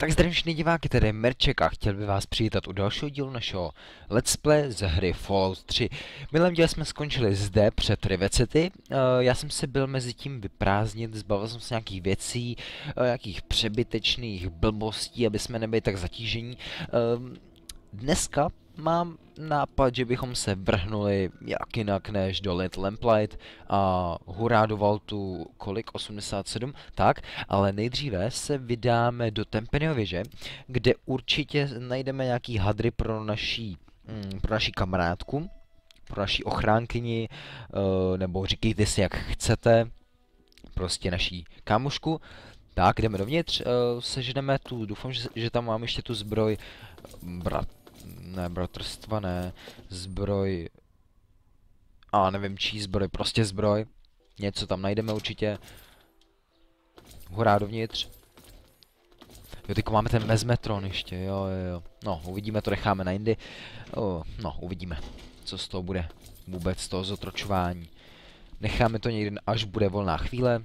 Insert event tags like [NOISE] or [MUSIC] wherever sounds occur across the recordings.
Tak zdravím všechny diváky, tady je Merček a chtěl by vás přivítat u dalšího dílu našeho Let's Play ze hry Fallout 3. V minulém díle jsme skončili zde před Rivecity, uh, já jsem se byl mezi tím vyprázdnit, zbavil jsem se nějakých věcí, uh, nějakých přebytečných blbostí, aby jsme nebyli tak zatížení. Uh, dneska mám nápad, že bychom se vrhnuli jak jinak než do Little Lamplight a hurá do Valtu kolik? 87? Tak, ale nejdříve se vydáme do Tempenio věže, kde určitě najdeme nějaký hadry pro naší, mm, pro naší kamarádku, pro naší ochránkyni, uh, nebo říkejte si jak chcete, prostě naší kámošku. Tak, jdeme dovnitř, uh, seženeme tu, doufám, že, že tam mám ještě tu zbroj, brat, ne, bratrstva ne, zbroj, a nevím čí zbroj, prostě zbroj, něco tam najdeme určitě, hurá dovnitř, jo, teď máme ten mezmetron ještě, jo, jo, jo, no, uvidíme, to necháme na jindy, oh, no, uvidíme, co z toho bude, vůbec z toho zotročování, necháme to někdy, až bude volná chvíle,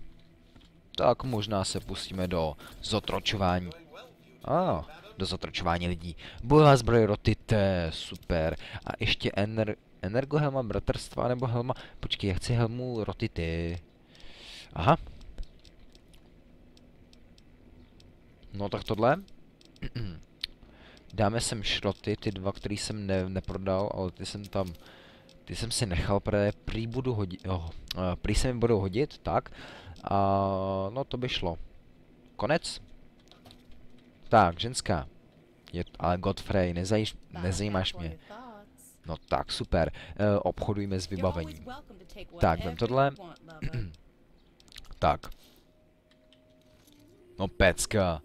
tak možná se pustíme do zotročování. A, oh, do zotročování lidí. Bojová zbroj roty, je super. A ještě ener energohelma bratrstva nebo helma... Počkej, já chci helmu rotity. Aha. No tak tohle. [CLEARS THROAT] Dáme sem šroty, ty dva, který jsem ne neprodal, ale ty jsem tam... Ty jsem si nechal, protože prý budu hodit... Oh, prý se mi budou hodit, tak. A no to by šlo. Konec? Tak, ženská. Je, ale Godfrey, nezajíš, nezajímáš mě. No tak, super. Uh, obchodujme s vybavením. Tak, vem tohle. [CLEARS THROAT] tak. No pecka.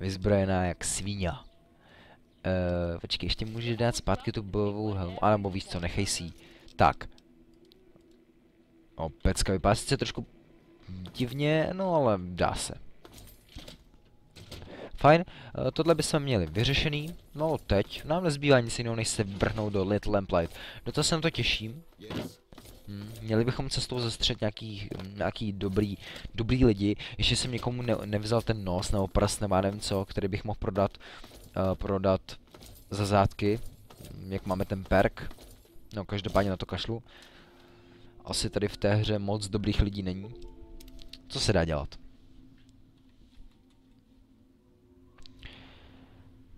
Vyzbrojená jak svíňa. Uh, počkej, ještě můžeš dát zpátky tu bojovou helmu, anebo víš co, nechej si Tak. No pecka, vypadá sice trošku divně, no ale dá se. Fajn, uh, tohle bychom měli vyřešený. No teď, nám nezbývá nic jiného, než se vrhnout do Little Lamplight. Do toho se to těším. Hmm, měli bychom cestou zastřet nějaký, nějaký dobrý, dobrý lidi. Ještě jsem někomu ne, nevzal ten nos nebo prst nebo nevím co, který bych mohl prodat, uh, prodat za zátky. Jak máme ten perk. No každopádně na to kašlu. Asi tady v té hře moc dobrých lidí není. Co se dá dělat?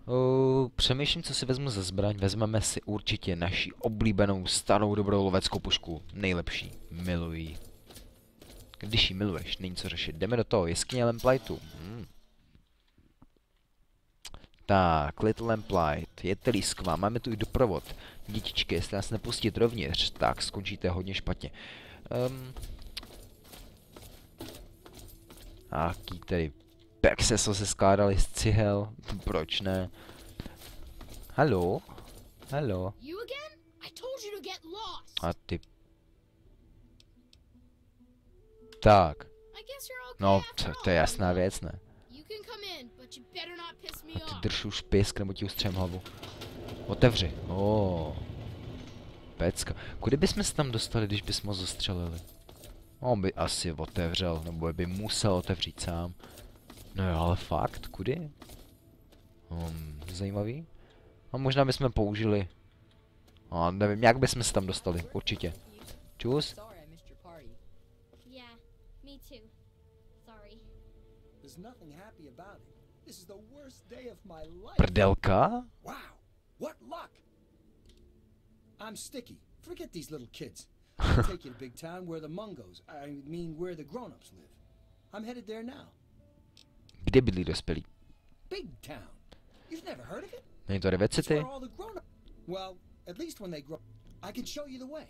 Uh, přemýšlím, co si vezmu za zbraň. Vezmeme si určitě naši oblíbenou starou dobrou loveckou pušku. Nejlepší. Miluji. Když ji miluješ, není co řešit. Jdeme do toho. Jeskyně Lamplightu. Hmm. Tak, Little Lamplight. Je telískvá. Máme tu i doprovod. Dětičky, jestli nás nepustit rovněž, tak skončíte hodně špatně. Um, Aký tedy Pexeso se skládali z cihel, proč ne? Halo? Halo? A ty... Tak. No, to, to je jasná věc, ne? A ty drž už pisk, nebo ti ustřem hlavu. Otevři. Oh. Pecka. Kudy bychom se tam dostali, když bychom ho zastřelili? On by asi otevřel, nebo by musel otevřít sám. No jo, ale fakt, kudy? Um, zajímavý. A možná bychom použili... A nevím, jak bychom se tam dostali, určitě. Čus? Prdelka? Wow, what luck! I'm sticky. Forget these little kids. [LAUGHS] I'll take you to big town where the Mungos, I mean where the grown-ups live. I'm headed there now. Kde bydlí dospělí? Není to Rivet City? Well, at least when they grow, I can show you the way.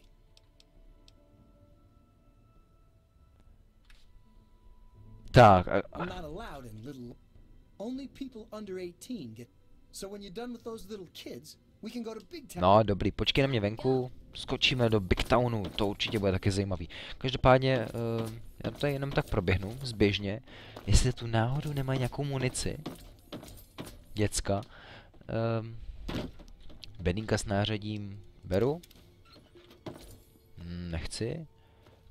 Tak. I'm not allowed in little. Only people under 18 get. So when you're done with those little kids, we can go to Big Town. No, dobrý, počkej na mě venku. Skočíme do Big Townu, to určitě bude taky zajímavý. Každopádně, uh, já to jenom tak proběhnu, zběžně. Jestli tu náhodou nemají nějakou munici. Děcka. Um, bedínka s nářadím beru. Hmm, nechci.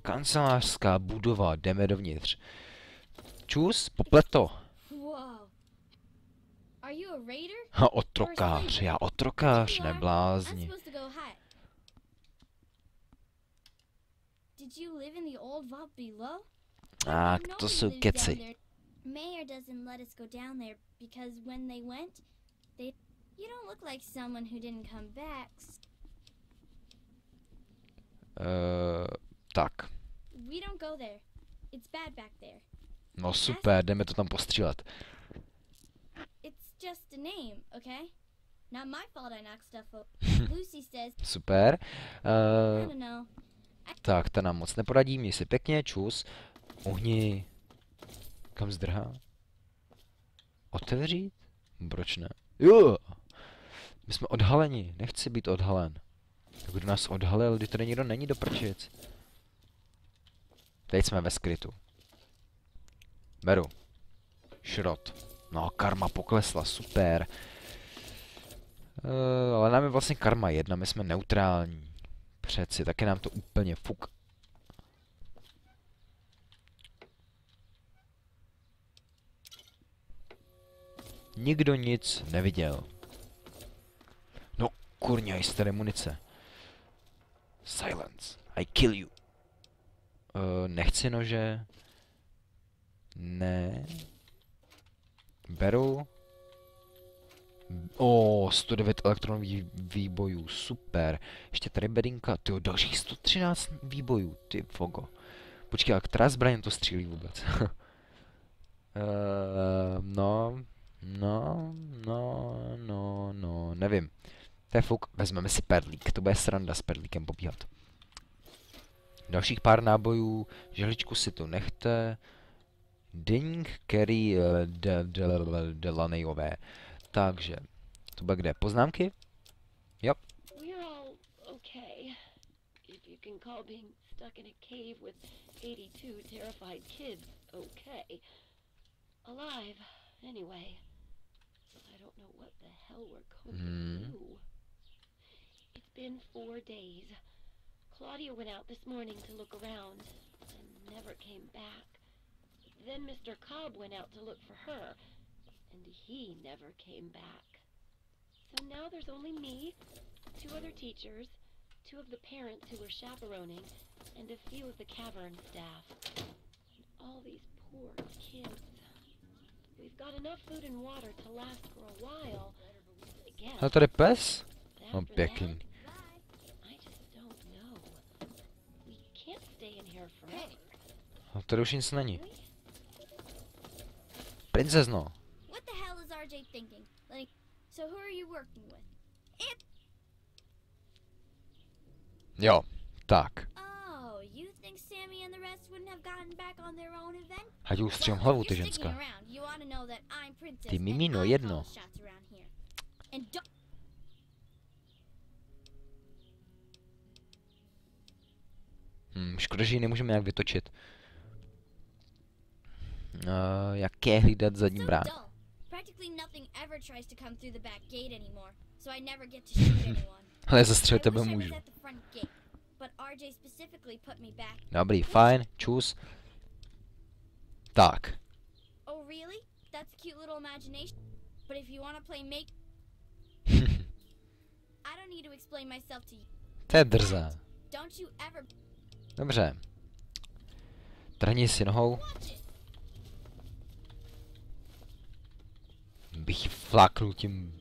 Kancelářská budova, jdeme dovnitř. Čus, poplet to. Are you a raider? Ha, otrokář, já otrokář, neblázni. Did you live in the old vault below? No to one jsou lives down keci. there. Mayor doesn't let us go down there because when they went, they. You don't look like someone who didn't come back. Uh, tak, We don't go there. It's bad back there. no super, jdeme to tam postřílet. It's just a name, okay? Not my fault I knocked stuff over. [LAUGHS] Lucy says, Super. I Uh, don't know. Tak, ta nám moc neporadí, měj si pěkně, čus. Uhni. Kam zdrhá? Otevřít? Proč ne? Jo! My jsme odhaleni, nechci být odhalen. Kdo nás odhalil, kdy tady nikdo není do prčic. Teď jsme ve skrytu. Beru. Šrot. No, karma poklesla, super. Uh, ale nám je vlastně karma jedna, my jsme neutrální. Přeci, taky nám to úplně fuk. Nikdo nic neviděl. No, kurňa, jste munice. Silence. I kill you. Uh, nechci nože. Ne. Beru. O, 109 elektronových výbojů, super. Ještě tady bedinka, ty dalších 113 výbojů, ty fogo. Počkej, a která zbraň to střílí vůbec? uh, [LAUGHS] no, no, no, no, no, nevím. To je fuk, vezmeme si perlík, to bude sranda s perlíkem pobíhat. Dalších pár nábojů, žehličku si tu nechte. Deník Kerry eh, de, de, de, Delaneyové. Takže, to bude kde? Poznámky? We're all okay. If you can call being stuck in a cave with 82 terrified kids okay. Alive, anyway. I don't know what the hell we're going Hmm. to do. It's been four days. Claudia went out this morning to look around and never came back. Then Mr. Cobb went out to look for her, and he never came back. So now there's only me, two other teachers, two of the parents who were chaperoning, and a few of the cavern staff. And all these poor kids. We've got enough food and water to last for a while, I guess. No tady pes? but No after pěkný. I just don't know. We can't stay in here forever. No tady už nic není. Princezno. RJ thinking? Like, so who are you working with? It. Jo, tak. Oh, you think Sammy and the rest wouldn't have gotten back on their own event? Ať jí ustřím Well, if hlavu, you're ty sticking ženská. around, you ought to know that I'm princess Ty and mimino, I jedno. call shots around here. And don't. Hm, škoda, že ji nemůžeme nějak vytočit. Uh, jaké hlídat zadní so brán? dull. Practically nothing ever tries to come through the back gate anymore, so I never get to shoot [LAUGHS] anyone. Ale zastřelit I tebe můžu. Dobrý, fajn, čus. Tak. Oh, really? That's a cute little imagination. But if you want to play make, [LAUGHS] I don't need to explain myself to you. to je drzá. Don't you ever Dobře. Trhni si nohou. watch it. Bych jí fláknul tím...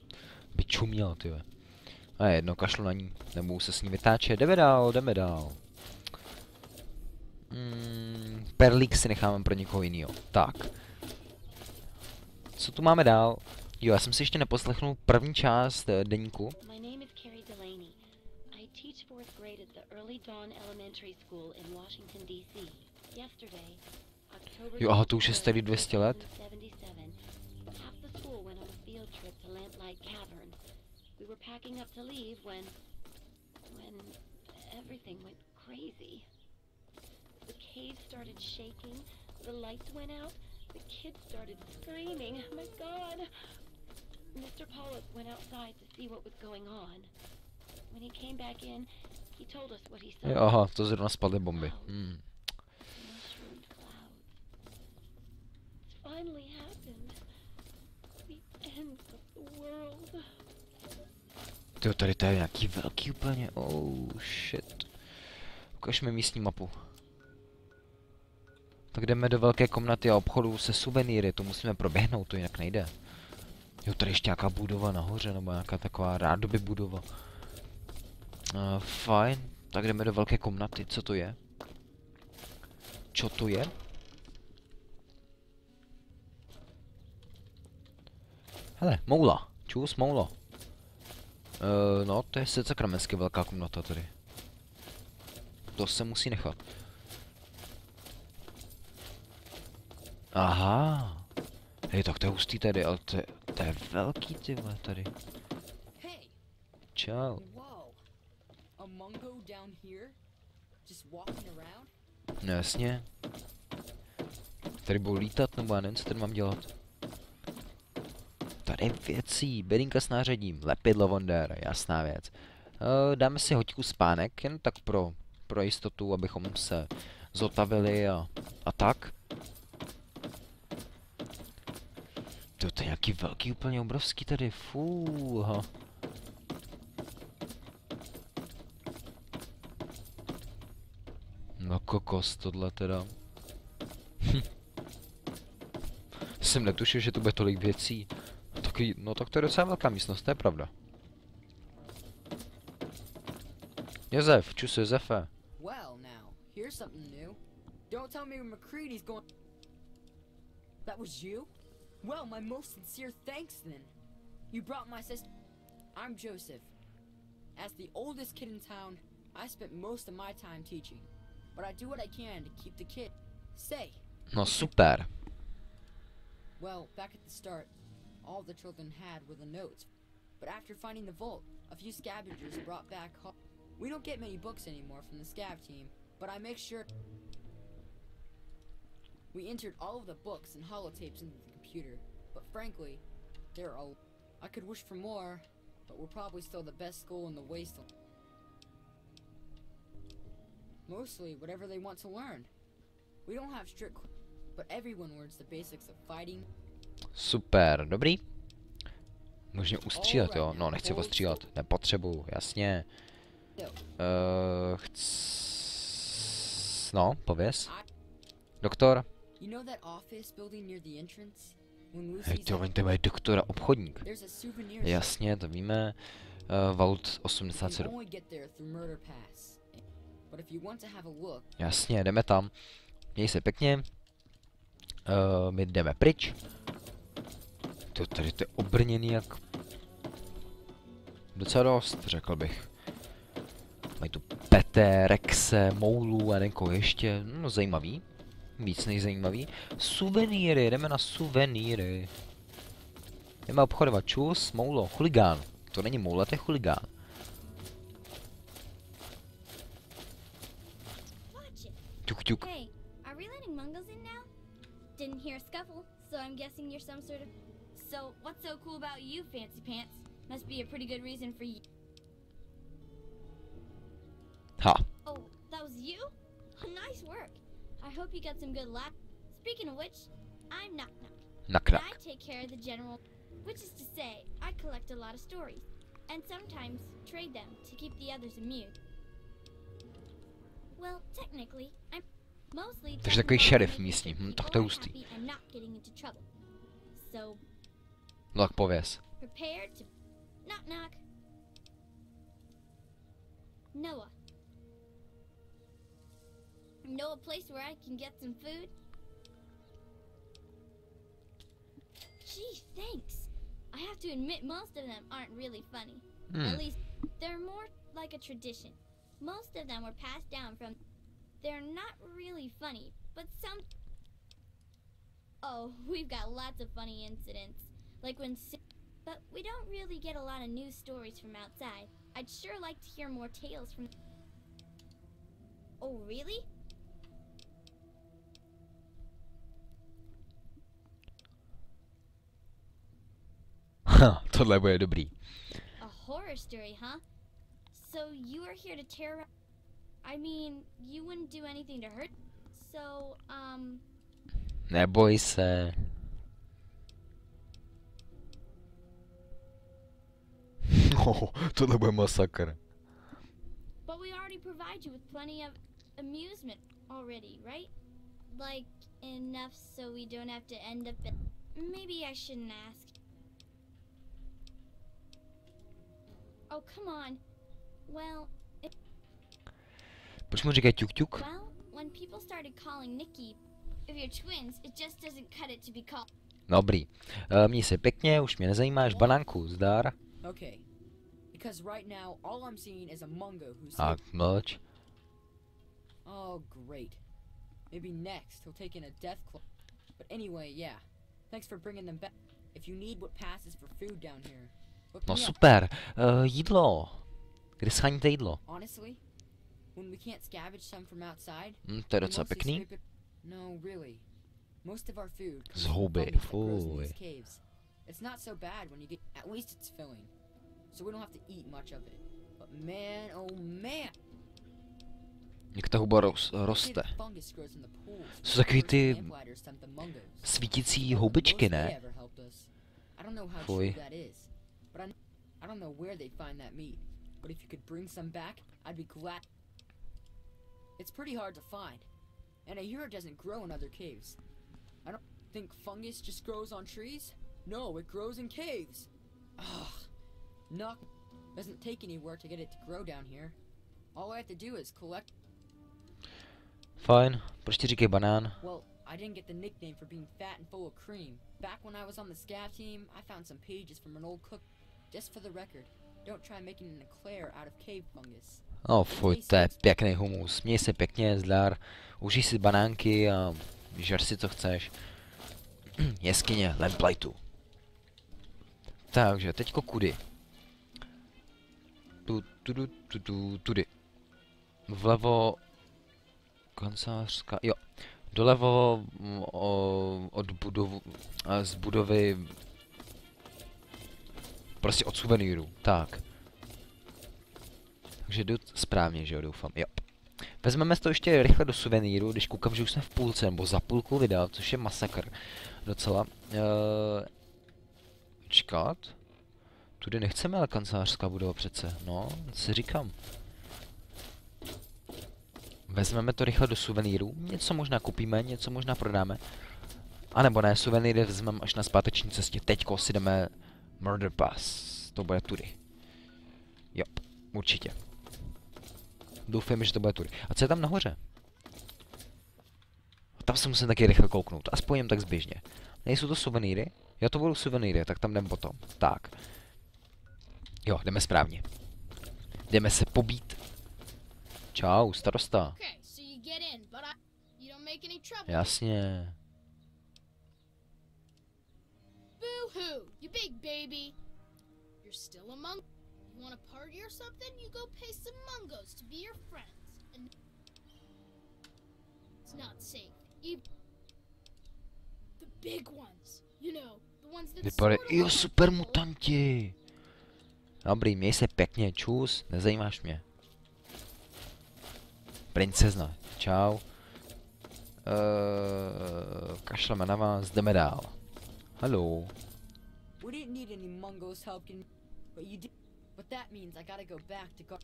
By čuměl, ty A je jedno, kašlu na ní. Nebudu se s ní vytáčet. Jdeme dál, jdeme dál. Mm, perlík si necháme pro někoho jiného. Tak. Co tu máme dál? Jo, já jsem si ještě neposlechnul první část eh, deníku. Jo, aha, to už je starý 23rd, 200 let. Field trip to Lamplight Cavern. We were packing up to leave when... when everything went crazy. The cave started shaking, the lights went out, the kids started screaming. Oh my god! Mr. Pollock went outside to see what was going on. When he came back in, he told us what he saw. Jo, aha, to zrovna spadly bomby. Hmm. Tyjo, tady to je nějaký velký úplně. Oh shit. Ukaž mi místní mapu. Tak jdeme do velké komnaty a obchodu se suvenýry, to musíme proběhnout, to jinak nejde. Jo, tady ještě nějaká budova nahoře, nebo nějaká taková rádoby budova. Uh, fajn, tak jdeme do velké komnaty, co to je? Co to je? Hele, moula. Čus, moula. Uh, no, to je sice sakramensky velká komnata tady. To se musí nechat. Aha. Hej, tak to je hustý tady, ale to je, to je velký ty vole tady. Čau. No jasně. Tady budou lítat, nebo já nevím, co tady mám dělat. Tady věcí, bedinka s nářadím, lepidlo Wonder, jasná věc. Uh, dáme si hoďku spánek, jen tak pro, pro jistotu, abychom se zotavili a, a tak. To, to je nějaký velký, úplně obrovský tady, fůha. No kokos, tohle teda. Hm. Jsem netušil, že to bude tolik věcí. No, takový, no to docela velká místnost, to je pravda. Josef, čus Well, now, here's something new. Don't tell me McCready's going. That was you? Well, my most sincere thanks then. You brought my sister. I'm Joseph. As the oldest kid in town, I spent most of my time teaching. But I do what I can to keep the kid safe. No super. Well, back at the start, all the children had were the notes. But after finding the vault, a few scavengers brought back. We don't get many books anymore from the scav team, but I make sure. We entered all of the books and holotapes into the computer, but frankly, there are. I could wish for more, but we're probably still the best school in the wasteland. Mostly whatever they want to learn. We don't have strict, but everyone learns the basics of fighting, Super, dobrý. Můžeme ustřílet, jo? No, nechci ostřílet, nepotřebuju, jasně. Uh, chc... No, pověz. Doktor? Hej, to oni mají doktora obchodník. Jasně, to víme. Uh, can 87. only get there through Murder Pass. But if you want to have a look, Jasně, jdeme tam. Měj se pěkně. Uh, my jdeme pryč. To tady to je obrněný jak... Docela dost, řekl bych. Mají tu Pete, Rexe, Moulu a někoho ještě. No zajímavý. Víc než zajímavý. Suvenýry, jdeme na suvenýry. Jdeme obchodovat čus, Moulo, chuligán. To není Moula, to je chuligán. Tuk tuk. Hey, are we letting Mungos in now? Didn't hear a scuffle, so I'm guessing you're some sort of. So, what's so cool about you, Fancy Pants? Must be a pretty good reason for you. Ha. Oh, that was you? nice work. I hope you got some good laugh. Speaking of which, I'm Knock Knock. Nak and nak. I take care of the general, which is to say, I collect a lot of stories, and sometimes trade them to keep the others amused. Well, technically, I'm mostly. Takže just takový involved in šerif making místní, sure hm, tak people to je are hustý. happy and not getting into trouble. So, No tak pověz. prepared to knock knock. Noah. Know a place where I can get some food? Gee, thanks. I have to admit, most of them aren't really funny. Hmm. At least, they're more like a tradition. Most of them were passed down from. They're not really funny, but some. Oh, [LAUGHS] we've got lots of funny incidents. Like when. But we don't really get a lot of news stories from outside. I'd sure like to hear more tales from. Oh, really? Tohle bude dobrý. A horror story, huh? So you are here to terrorize. I mean, you wouldn't do anything to hurt. So, um, Neboj se. Oh, [LAUGHS] tohle bude masakr. But we already provide you with plenty of amusement already, right? Like enough so we don't have to end up in. Maybe I shouldn't ask. Oh, come on. Well, Proč mu říkají ťuk ťuk? well, when people started calling Nikki, if you're twins, it just doesn't cut it to be called. Dobrý. Uh, měj se pěkně, už mě nezajímáš, banánku, zdar. Okay. Because right now, all I'm seeing is a Mungo who's. A mlč. Oh, great. Maybe next he'll take in a death claw. But anyway, yeah. Thanks for bringing them back. If you need what passes for food down here, No super. Uh, jídlo. Kde sháníte jídlo? Honestly, when we can't scavenge some from outside, Hm, to je docela pěkný. No, really. Most of our food comes from houby, fungus that in these caves. It's not so bad when you get. At least it's filling, so we don't have to eat much of it. But man, oh man, Jak ta huba roz, roste. the fungus grows in the pools Jsou takový ty lamplighters sent the mungos. svítící houbičky, ne? ever helped us. I don't know how Fuj. true that is, but I, I don't know where they find that meat. But if you could bring some back, I'd be glad. It's pretty hard to find, and I hear it doesn't grow in other caves. I don't think fungus just grows on trees. No, it grows in caves. Ugh, knock doesn't take any work to get it to grow down here. All I have to do is collect. Fajn. Proč ti říkají banán? Well, I didn't get the nickname for being fat and full of cream. Back when I was on the scav team, I found some pages from an old cook. Just for the record, don't try making an eclair out of cave fungus. Oh, fuj, to je pěkný humus. Měj se pěkně, zdar. Užij si banánky a žer si, co chceš. [CLEARS THROAT] Jeskyně, lamplightu. Takže, teďko kudy. Tu, tu, tu, tu, tu, tudy. Vlevo... Kancelářská, jo. Dolevo mm, o, od budovu, z budovy... Prostě od suvenýru, tak. Takže jdu správně, že jo, doufám, jo. Vezmeme to ještě rychle do suvenýru, když koukám, že už jsme v půlce, nebo za půlkou videa, což je masakr. Docela. Uh, čekat. Tudy nechceme ale kancelářská budova přece, no, si říkám. Vezmeme to rychle do suvenýru, něco možná koupíme, něco možná prodáme. A nebo ne, suvenýry vezmeme až na zpáteční cestě. Teďko si jdeme Murder Pass. To bude tudy. Jo, určitě. Doufám, že to bude tudy. A co je tam nahoře? Tam se musím taky rychle kouknout. Aspoň jen tak zběžně. Nejsou to suvenýry? Jo, to budou suvenýry, tak tam jdem potom. Tak. Jo, jdeme správně. Jdeme se pobít. Čau, starosta. Jasně. Boo-hoo, you big baby. You're still a monk. You want a party or something? You go pay some mungos to be your friends. And it's not safe. Even the big ones, you know, the ones that Vypadá, jo, super mutanti. Dobrý, měj se pěkně, čus, nezajímáš mě. Princezna, čau. Uh, kašleme na vás, jdeme dál. Getting, but that means I gotta go back to go.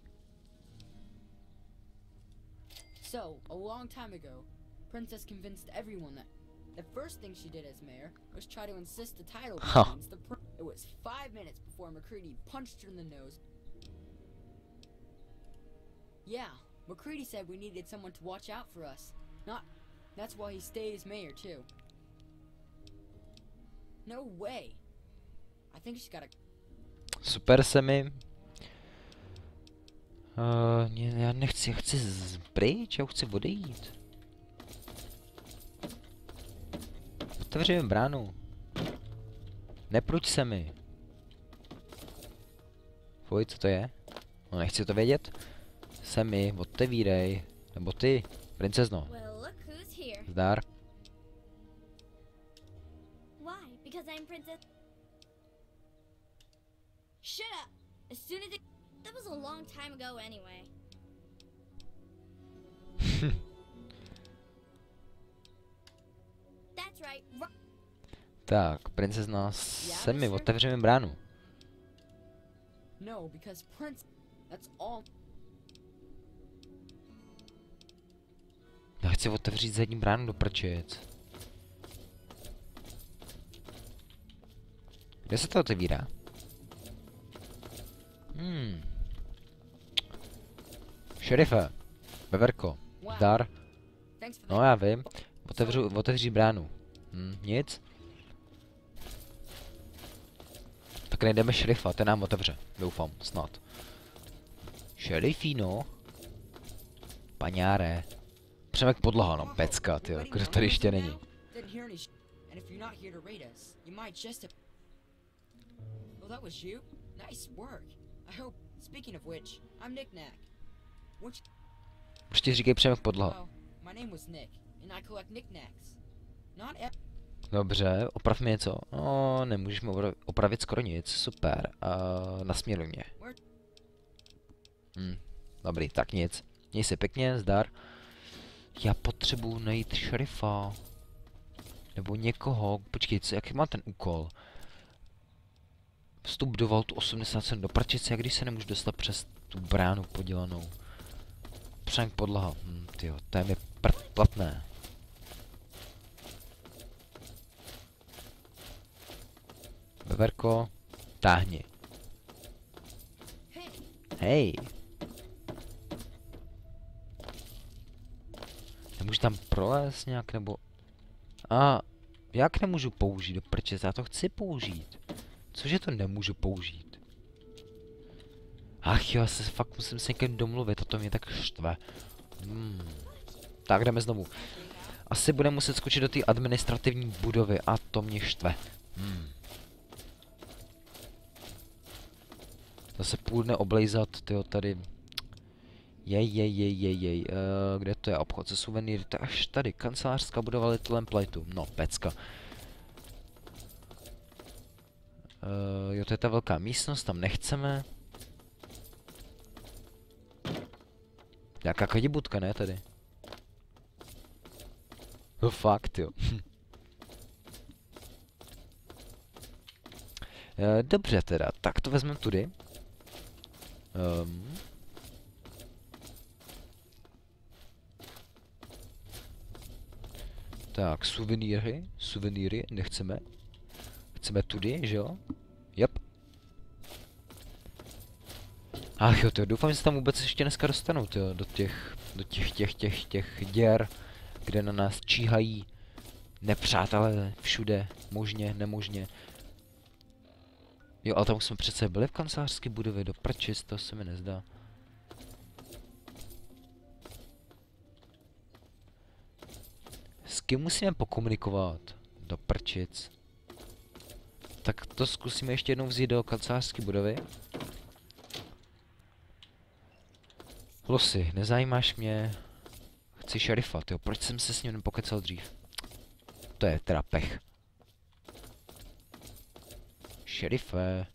So, a long time ago, Princess convinced everyone that the first thing she did as mayor was try to insist the title Huh. the It was five minutes before McCready punched her in the nose. Yeah, McCready said we needed someone to watch out for us. Not. That's why he stayed as mayor too. No way. I think she's got a Super se mi. Uh, já nechci, já chci pryč, já chci odejít. Otevřeme bránu. Nepruď se mi. Fuj, co to je? No nechci to vědět. Se mi, otevírej. Nebo ty, princezno. Zdar. Shut up! As soon as it. That was a long time ago, anyway. [LAUGHS] Tak, princezna, se mi, otevřeme bránu. No, because Prince. That's all. Já chci otevřít zadní bránu do prčec. Kde se to otevírá? Hmm. Šerife. Beverko. Zdar. For No já vím. Otevřu, otevří bránu. Hm, nic. Tak najdeme šerifa, ten nám otevře. Doufám, snad. Šerifíno. Paňáre. Přemek podlaha, no, pecka, ty, kdo tady ještě není. Oh, that was you? Nice work. I hope. Speaking of which, I'm Nick Knack. Which. Prostě říkej Přemek podlaha. Well, my name was Nick, and I collect knickknacks. Ev- Dobře, oprav mi něco. No, nemůžeš mi opra- opravit skoro nic, super. Uh, nasměruj mě. Hm, dobrý, tak nic. Měj se pěkně, zdar. Já potřebuji najít šerifa. Nebo někoho, počkej, co, jaký má ten úkol? Vstup do Vaultu 87 do prčice, jak když se nemůžu dostat přes tu bránu podělanou. Přenk podlaha, hm, tyjo, to je mi platné. Beverko, táhni. Hej. Nemůžu tam prolézt nějak, nebo... A jak nemůžu použít do prčec? Já to chci použít. Cože to nemůžu použít? Ach jo, já se fakt musím s někým domluvit a to mě tak štve. Hmm. Tak jdeme znovu. Asi budeme muset skočit do té administrativní budovy a to mě štve. Hmm. Zase půl dne oblejzat, tyjo, tady. Jej, jej, jej, jej, jej. Uh, kde to je obchod se suvenýry? To až tady. Kancelářská budova Little. No, pecka. Uh, jo, to je ta velká místnost, tam nechceme. Nějaká kadibutka, ne, tady? No fakt, jo. Eh, Dobře teda, tak to vezmeme tudy. Um. Tak, suvenýry, suvenýry nechceme. Chceme tudy, že jo? Yep. Ach jo, to doufám, že se tam vůbec ještě dneska dostanu, tyjo, do těch, do těch, těch, těch, těch děr, kde na nás číhají nepřátelé všude, možně, nemožně. Jo, ale tam jsme přece byli v kancelářské budově, do prčis, to se mi nezdá. S kým musíme pokomunikovat? Do prčic. Tak to zkusíme ještě jednou vzít do kancelářské budovy. Losy, nezajímáš mě. Chci šerifa, tyjo, proč jsem se s ním nepokecal dřív? To je teda pech. Šerife.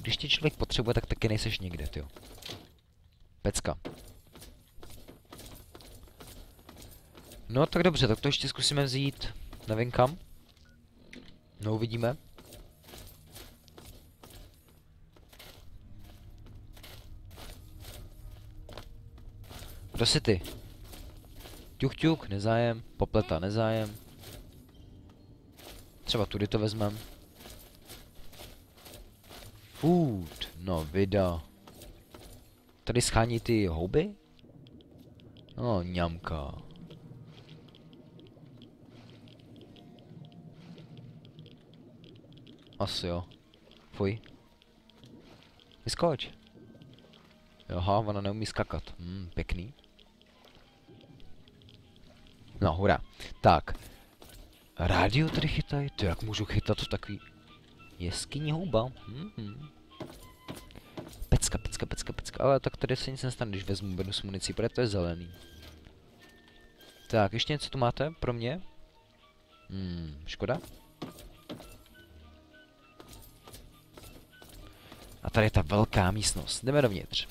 Když tě člověk potřebuje, tak taky nejseš nikde, tyjo. Pecka. No tak dobře, tak to ještě zkusíme vzít. Nevím kam. No uvidíme. Kdo jsi ty? Ťuk ťuk, nezájem. Popleta, nezájem. Třeba tudy to vezmem. Food, no vida. Tady schání ty houby? No, ňamka. Asi jo. Fuj. Vyskoč. Aha, ona neumí skakat. Hmm, pěkný. No, hurá. Tak. Rádio tady chytají? To jak můžu chytat v takový jeskyni houba? Hmm. Pecka, pecka, pecka, pecka. Ale tak tady se nic nestane, když vezmu bednu s municí, protože to je zelený. Tak, ještě něco tu máte pro mě? Hmm, škoda. A tady je ta velká místnost. Jdeme dovnitř.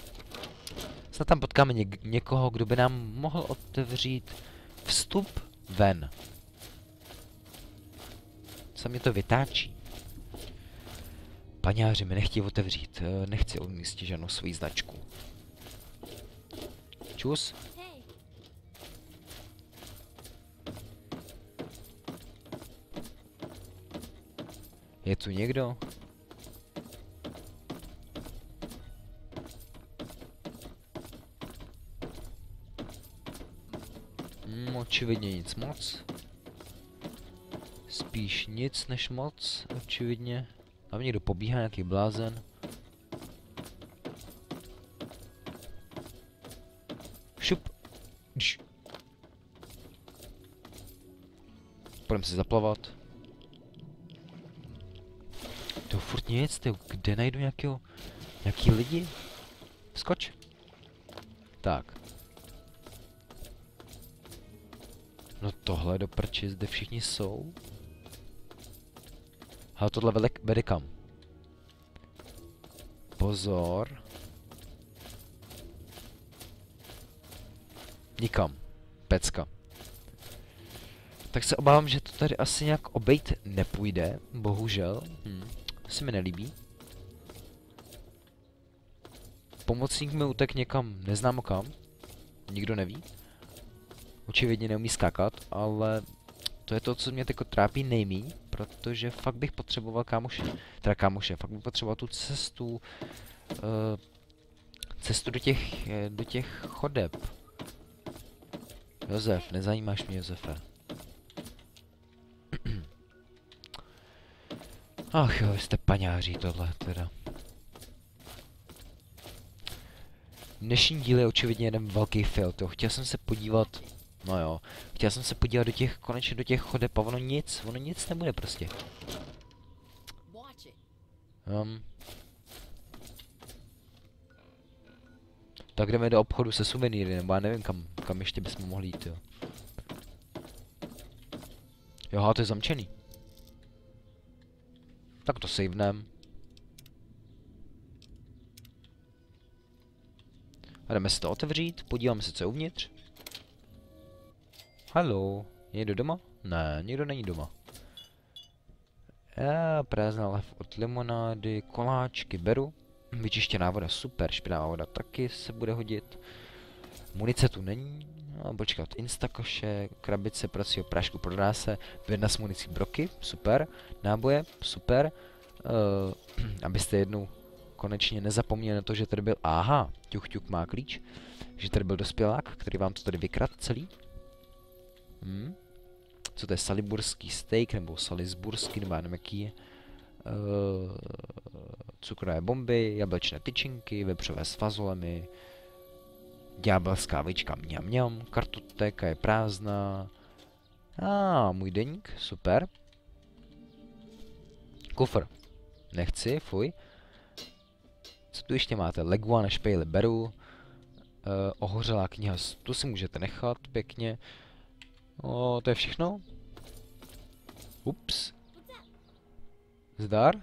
Snad tam potkáme něk někoho, kdo by nám mohl otevřít vstup ven. Co mě to vytáčí? Paňáři mi nechtějí otevřít. eh, Nechci umístit žádnou svoji značku. Čus. Je tu někdo? Hmm, očividně nic moc. Spíš nic než moc, očividně. Tam někdo pobíhá, nějaký blázen. Šup. Dž. Půjdeme si zaplavat. To furt nic, ty, kde najdu nějakého, nějaký lidi? Skoč. Tak. No tohle do prči, zde všichni jsou. Ale tohle vede, vede kam? Pozor. Nikam. Pecka. Tak se obávám, že to tady asi nějak obejít nepůjde, bohužel. Hm. Se mi nelíbí. Pomocník mi utek někam, neznámo kam. Nikdo neví. Očividně neumí skákat, ale to je to, co mě jako trápí nejmíň, protože fakt bych potřeboval kámoše. Teda kámoše, fakt bych potřeboval tu cestu, uh, cestu do těch, eh, do těch chodeb. Josef, nezajímáš mě, Josefe. [CLEARS THROAT] Ach jo, jste paňáří tohle teda. Dnešní díl je očividně jeden velký fail, to chtěl jsem se podívat, no jo, chtěl jsem se podívat do těch, konečně do těch chodeb a ono nic, ono nic nebude prostě. Um. Tak jdeme do obchodu se suvenýry, nebo já nevím kam, kam ještě bychom mohli jít, jo. Jo, to je zamčený. Tak to savenem. A jdeme si to otevřít, podíváme se, co je uvnitř. Halo, je někdo doma? Ne, nikdo není doma. Já prázdná lev od limonády, koláčky beru. Vyčištěná voda, super, špinavá voda taky se bude hodit. Munice tu není, no, počkat, instakoše, krabice pracího prášku prodá se, jedna s municí broky, super, náboje, super. Uh, [CLEARS THROAT] abyste jednou konečně nezapomněli na to, že tady byl, aha, ťuk má klíč, že tady byl dospělák, který vám to tady vykrad celý. Hmm. Co to je saliburský steak, nebo salisburský, nebo já nevím jaký je. Uh, cukrové bomby, jablečné tyčinky, vepřové s fazolemi, ďábelská vyčka mňam mňam, kartotéka je prázdná. A ah, můj deník, super. Kufr. Nechci, fuj. Co tu ještě máte? Leguan špejle beru. Uh, ohořelá kniha, tu si můžete nechat pěkně. O, to je všechno? Ups. Zdar?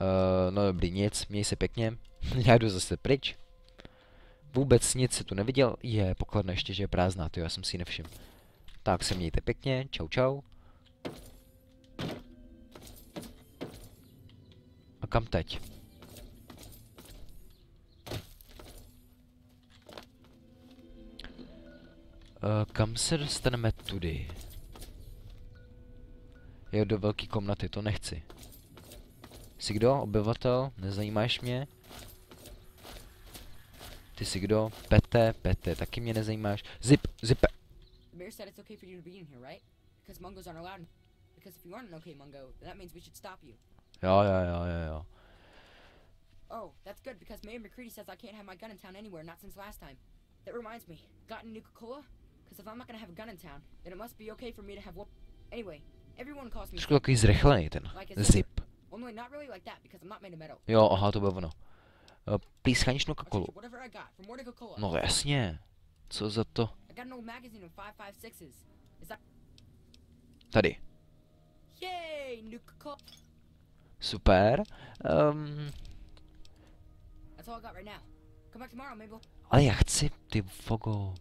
Uh, no dobrý, nic, měj se pěkně. [LAUGHS] Já jdu zase pryč. Vůbec nic se tu neviděl. Je, pokladna ještě, že je prázdná, to já jsem si ji nevšiml. Tak se mějte pěkně, čau čau. A kam teď? Kam se dostaneme tudy? Jo, do velké komnaty, to nechci. Jsi kdo? Obyvatel? Nezajímáš mě? Ty jsi kdo? Pete, Pete, taky mě nezajímáš. Zip. The mayor said it's okay for you to be in here, right? Because Mungos aren't allowed. Because if you aren't an okay Mungo, then that means we should stop you. Jo, jo, jo, jo, jo. Oh, that's good because Mayor McCready says I can't have my gun in town anywhere, not since last time. That reminds me, got any Nuka-Cola? Because if I'm not gonna have a gun in town, then it must be okay for me to have one. Anyway, everyone calls me Trošku takový zrychlený ten. Zip. Only not really like that because I'm not made of metal. Jo, aha, to bylo ono. Uh, please, more Coca-Cola. No jasně. Co za to? I got an old magazine of 556s. Is that Tady. Super. Um, That's all I got right now. Come back tomorrow, maybe. we'll- ale já chci, ty vogo.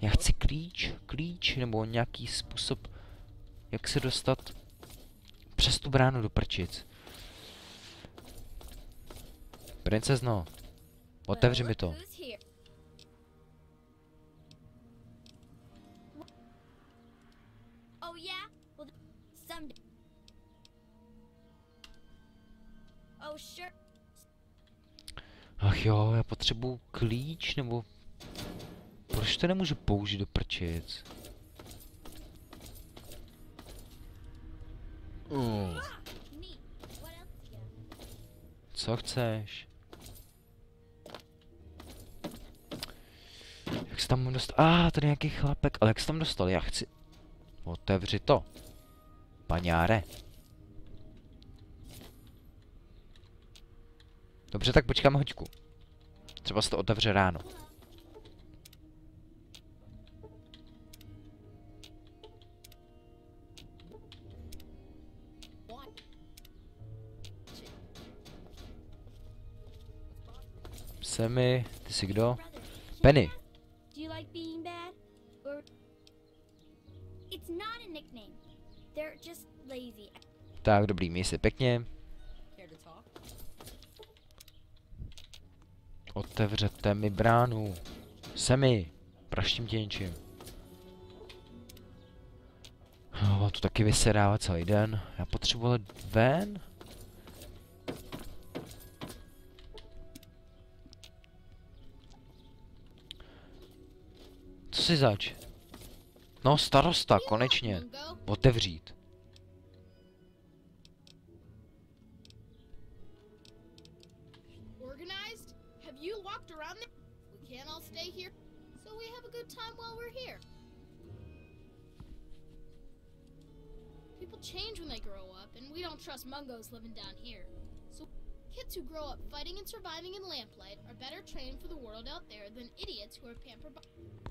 Já chci klíč, klíč, nebo nějaký způsob, jak se dostat přes tu bránu do prčic. Princezno, otevři mi to. Oh. Oh. Ach jo, já potřebuju klíč, nebo... Proč to nemůžu použít do prčic? Got? Co chceš? Jak se tam mám dostat? A, ah, tady nějaký chlapek. Ale jak se tam dostal? Já chci... Otevři to. Paňáre. Dobře, tak počkám hoďku. Třeba se to otevře ráno. Semi, ty jsi kdo? Penny. Tak, dobrý, měj se pěkně. To? Otevřete mi bránu. Semi, praštím tě něčím. No, tu taky vysedává celý den. Já potřebuji ven? Good time while we're here. People change when they grow up, and we don't trust mungos living down here. So, kids who grow up fighting and surviving in lamplight are better trained for the world out there than idiots who are pampered by.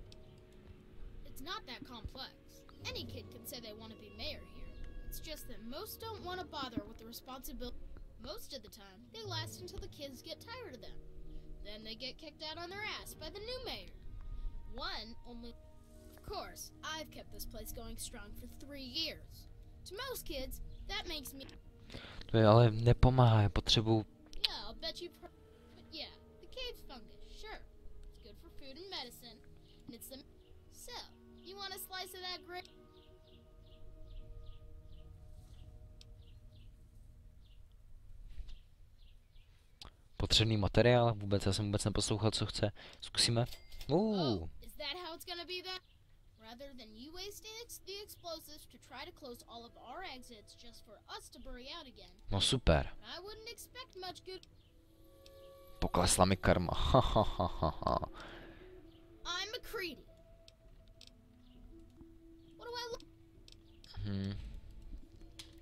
It's not that complex. Any kid can say they want to be mayor here. It's just that most don't want to bother with the responsibility. Most of the time, they last until the kids get tired of them. Then they get kicked out on their ass by the new mayor. One only. Of course, I've kept this place going strong for three years. To most kids, that makes me. To je ale nepomáhá, já potřebuju... Yeah, I'll bet you've heard. But yeah, the cave fungus, sure. It's good for food and medicine. And it's the. So, you want a slice of that grape? Potřebný materiál, vůbec, já jsem vůbec neposlouchal, co chce. Zkusíme. Uh? Rather than you wasting the explosives to try to close all of our exits just for us to bury out again, no super. I wouldn't expect much good. Poklesla mi karma. [LAUGHS] Ha, ha, ha, ha, ha. I'm McCready. Hm.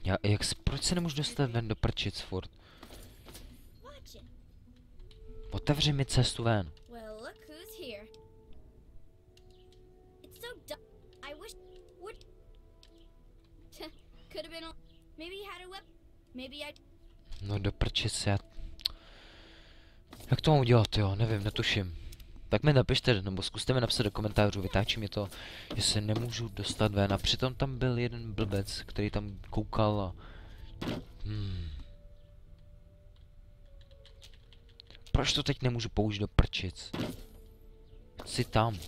Já, jak, proč se nemůžu dostat ven do prčic furt? Otevři mi cestu ven. [LAUGHS] No do prčic, já... Jak to mám udělat, jo? Nevím, netuším. Tak mi napište, nebo zkuste mi napsat do komentářů, vytáčí mi to, že se nemůžu dostat ven. A přitom tam byl jeden blbec, který tam koukal a... Hmm. Proč to teď nemůžu použít do prčic? Jsi tam.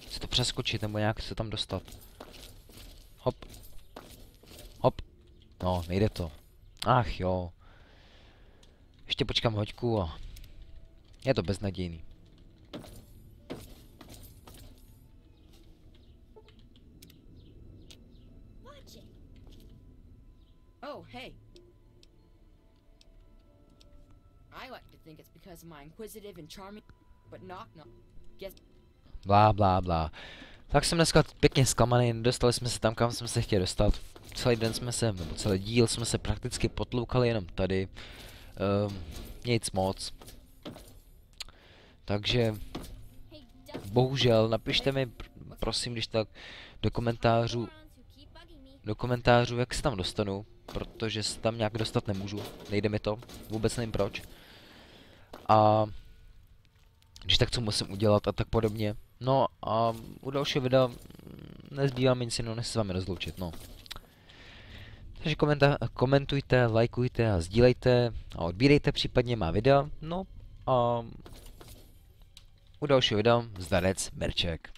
Chci to přeskočit, nebo nějak se tam dostat. Hop. Hop. No, nejde to. Ach jo. Ještě počkám hoďku a... Je to beznadějný. Inquisitive and charming, but knock knock. Guess Blá, blá, blá. Tak jsem dneska pěkně zklamaný, nedostali jsme se tam, kam jsme se chtěli dostat. Celý den jsme se, nebo celý díl jsme se prakticky potloukali jenom tady. Um, nic moc. Takže, bohužel, napište mi, pr- prosím, když tak, do komentářů, do komentářů, jak se tam dostanu, protože se tam nějak dostat nemůžu, nejde mi to, vůbec nevím proč. A když tak co musím udělat a tak podobně. No a u dalšího videa nezbývá mi nic jiného, než se s vámi rozloučit, no. Takže komenta- komentujte, lajkujte a sdílejte a odbírejte případně má videa. No a u dalšího videa zdarec Merček.